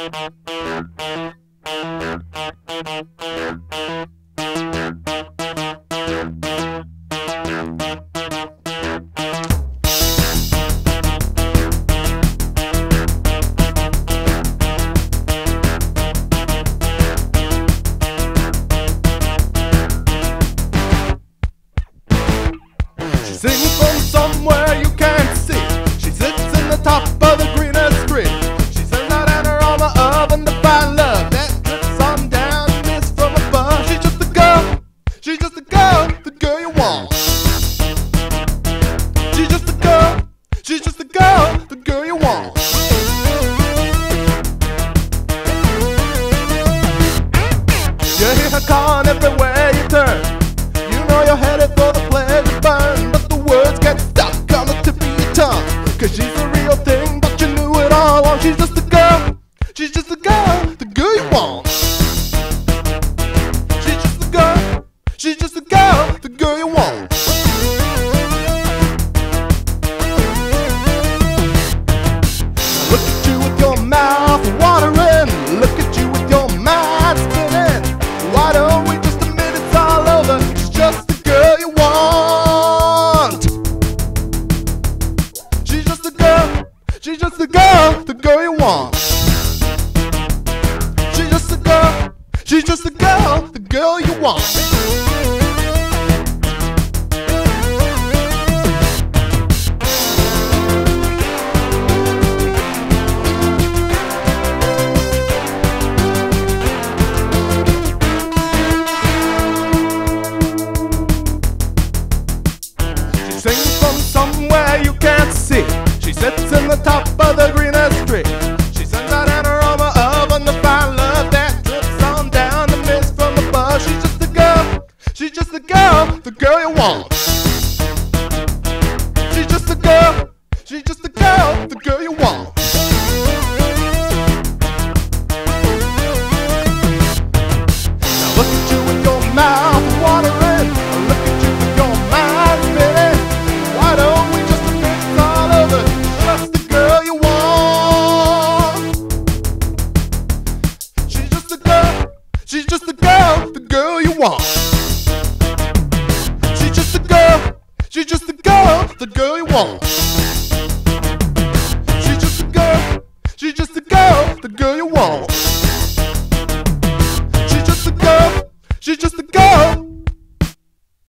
Sing for You hear her calling everywhere you turn. You know you're headed for the pleasure burn, but the words get stuck on the tip of your tongue. Cause she's the real thing, but you knew it all along. She's just a girl, she's just a girl, the girl you want. She's just a girl, she's just a girl, the girl you want. She's just the girl, the girl you want. She's just the girl. She's just a girl, the girl you want. The girl you want. She's just a girl. She's just a girl, the girl you want. Now look at you with your mouth watering. Look at you with your mind spinning. Why don't we just it's all over? Just the girl you want. She's just a girl. She's just a girl. The girl you want. She's just a girl, she's just a girl, the girl you want.